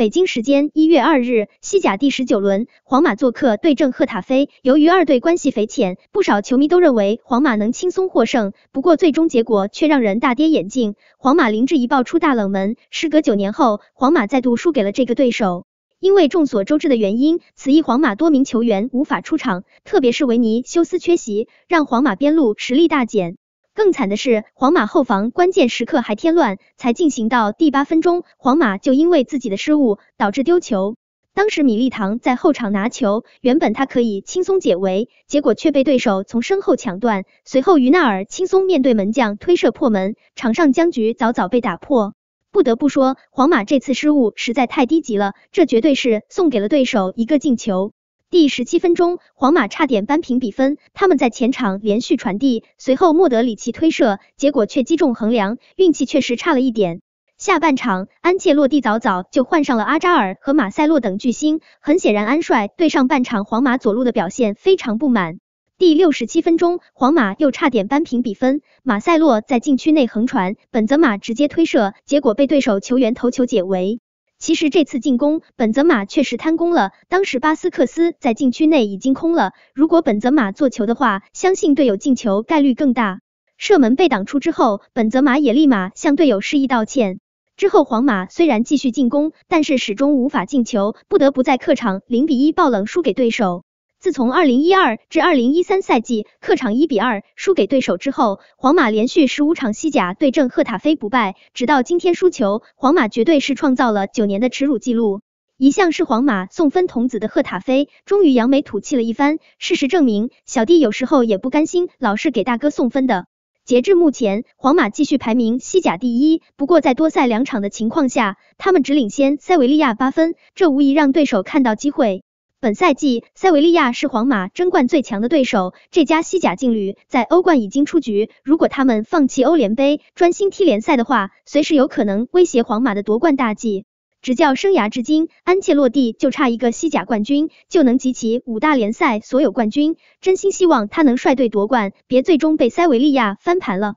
北京时间一月二日，西甲第十九轮，皇马做客对阵赫塔菲。由于二队关系匪浅，不少球迷都认为皇马能轻松获胜。不过最终结果却让人大跌眼镜，皇马零至一爆出大冷门。时隔九年后，皇马再度输给了这个对手。因为众所周知的原因，此役皇马多名球员无法出场，特别是维尼修斯缺席，让皇马边路实力大减。更惨的是，皇马后防关键时刻还添乱，才进行到第八分钟，皇马就因为自己的失误导致丢球。当时米利唐在后场拿球，原本他可以轻松解围，结果却被对手从身后抢断。随后于纳尔轻松面对门将推射破门，场上僵局早早被打破。不得不说，皇马这次失误实在太低级了，这绝对是送给了对手一个进球。第十七分钟，皇马差点扳平比分。他们在前场连续传递，随后莫德里奇推射，结果却击中横梁，运气确实差了一点。下半场，安切洛蒂早早就换上了阿扎尔和马塞洛等巨星，很显然，安帅对上半场皇马左路的表现非常不满。第六十七分钟，皇马又差点扳平比分，马塞洛在禁区内横传，本泽马直接推射，结果被对手球员头球解围。其实这次进攻，本泽马确实贪功了。当时巴斯克斯在禁区内已经空了，如果本泽马做球的话，相信队友进球概率更大。射门被挡出之后，本泽马也立马向队友示意道歉。之后皇马虽然继续进攻，但是始终无法进球，不得不在客场零比一爆冷输给对手。自从二零一二至二零一三赛季客场一比二输给对手之后，皇马连续十五场西甲对阵赫塔菲不败，直到今天输球，皇马绝对是创造了九年的耻辱记录。一向是皇马送分童子的赫塔菲，终于扬眉吐气了一番。事实证明，小弟有时候也不甘心老是给大哥送分的。截至目前，皇马继续排名西甲第一，不过在多赛两场的情况下，他们只领先塞维利亚八分，这无疑让对手看到机会。本赛季，塞维利亚是皇马争冠最强的对手。这家西甲劲旅在欧冠已经出局，如果他们放弃欧联杯，专心踢联赛的话，随时有可能威胁皇马的夺冠大计。执教生涯至今，安切洛蒂就差一个西甲冠军，就能集齐五大联赛所有冠军。真心希望他能率队夺冠，别最终被塞维利亚翻盘了。